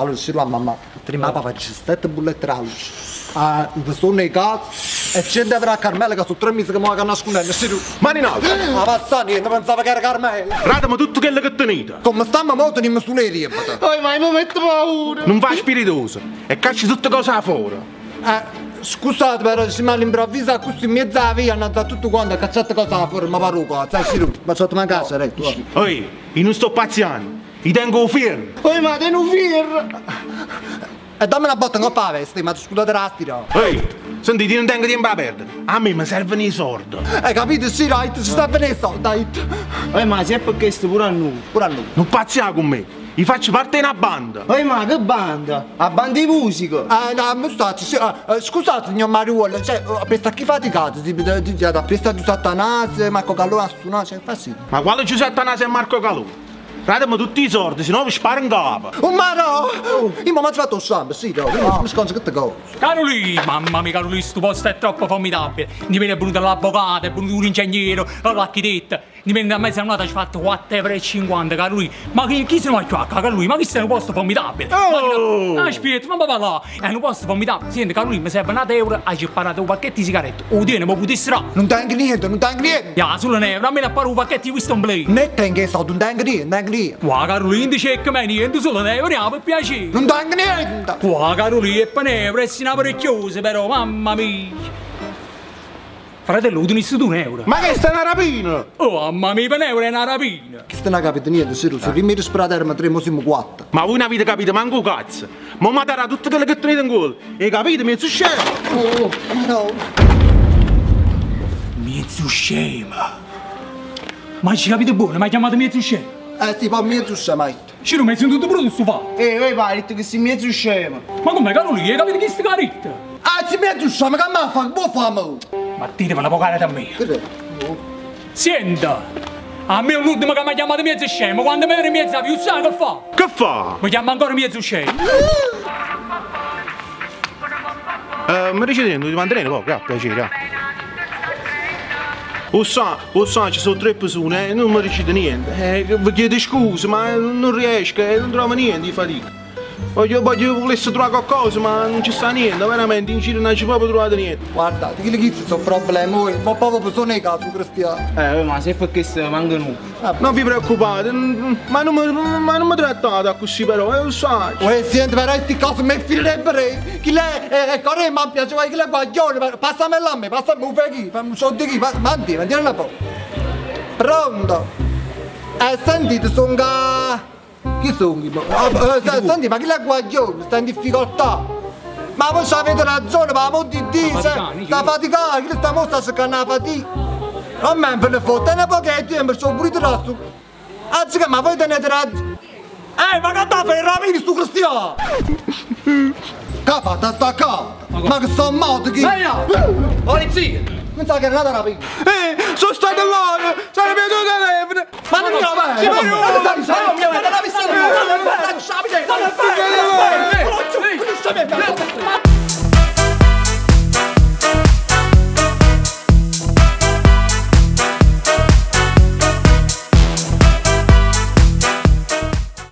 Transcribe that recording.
Allora, sì, la mamma, prima papà faccio sette bullette rauci. Ah, mi sono nei cazzo e 100 euro a Carmela che sono tre mesi che mi va nascondendo, sì tu. Mani in alto. Ma passa niente, pensavo che era Carmela. Ratami tutto quello che tenete. Come stiamo molto non mi sulle riepate. Oh, ma mi metto paura. Non fai spiritoso e cacci tutte cose a fuori. Eh, scusate però, se mi all'improvviso così in mezzo alla via, hanno dato tutto quanto, cacciate cosa fuori, ma paruco, sai, tu. Ma sotto ma casa, re, tu. Oi, io non sto pazziando. Io tengo fermo. Oh, ma te non fir. E dammi una botta coppa la veste, ma scusate la stira. Ehi, sentite, non tengo tempo a perdere. A me mi servono i soldi. Hai capito? Sì, right, ci sta venendo, dai. Oh, ma c'è perché sto pure a noi. Pure a noi. Non pazziare con me. Io faccio parte di una banda. Oh, ma che banda? A banda di musica. Ah, no, mi state, sì, ah, eh, scusate signor Mariuolo, cioè, eh, per sta chi faticato, ti ti- ti- da presta di Sattanase, Marco Callone a suonare, cioè, fa sì. Ma quale Giuseppe Anasi e Marco Calù? Ratami tutti i soldi, se no vi sparo in capo. Oh, ma no! Io mi ho fatto il sangue, sì, no, io mi sconso che te go. Carolì, mamma mia Carolì, sto posto è troppo formidabile. Di me è venuto l'avvocato, è venuto un ingegnere, l'architetto. Di me a mezza giornata ci fatto 4,50 euro Carolì. Ma chi, chi se ne va a Carolì? Ma chi sei un posto formidabile? Oh! Ma. Ah, aspetta, ma va là. È un posto formidabile. Senti Carolì, mi serve una euro, hai separato un pacchetto di sigarette. O tieni, ma potessero. Non tengo niente, non tengo niente! Ya, sulle neve, a me ne pare un pacchetto di Winston Blade. Ne tengo soldi, non tengo niente, non tengo niente. Qua Carolì, non c'è che me niente, sulle neve, andiamo per piacere. Non tengo niente! Qua Carolì, è panevra, e si ne parecchiose però, mamma mia. Fratello, tu ne tu un euro. Ma che sta una rapina? Oh, mamma mia, panevra è una rapina. Che stai non capito niente, sì, se rimedi spradere, ma tre, mo siamo quattro. Ma voi non avete capito manco cazzo. Ma mi darà tutto quello che tenete in gol. E capite, mezzo scemo. Oh, ma no. Mezzo scemo. Ma ci capite buono, mi ha chiamato mezzo scemo. Eh, tu sei mai. Ci ho messo in tutto pure questo fatto. Eh, oh, pare che sei mezzo scemo. Ma come Carolì, hai capito che sta caritta? Ah, ci mi tu sei, ma che mi fa? Che famo? Ma me la pagare da me. Senta, a me è l'ultimo che mi ha chiamato mezzo scemo, quando mi ero mezzo più sai che fa? Che fa? Mi chiama ancora mezzo scemo. Eh, mi dice di mantenere poco, a piacere. eh. Lo so, lo so, ci sono tre persone e non mi dice niente. Eh, vi chiedo scusa, ma non riesco, eh, non trovo niente di fatica. Voglio, voglio volessi trovare qualcosa, ma non ci sta niente, veramente, in giro non ci proprio trovate niente. Guardate, che le sono problemi, ma proprio sono nei casi cristiani. Eh, oh, ma se perché se manca noi. Non vi preoccupate, ma non mi, ma non mi trattate così però, eh, lo sai. Uè, senti, però questi casi mi filerebbero, chi lei, eh, corre, ma piaceva chi le guaglione, passami là, me, passami un feghi, fammi un soldi chi, mandi, mandi una po'. Pronto? Eh, sentite, sono ga... Chi sono? Ah, eh, se- Senti, ma chi le guaglione, sta in difficoltà? Ma voi avete ragione, ma mo di Dio, Sta faticando, sta faticando, chi sta mo sta cercando la fatica? A me me ne fotte, ne pochetto, io mi sono pure tirato. Anzi che, ma voi tenete ragione. Eh, ma che sta per rapire stu cristiano? Capata, sta capata. Ma che sono morto chi? Eia! Polizia! Non sa che è nata rapina. Eh, sono stato là, sarebbe tuo telefono. Ma non mi bene! Sì, ma non mi va bene. Ma non mi va bene! Ma non mi va bene! Ma non mi va bene! Ma non mi va bene! Ma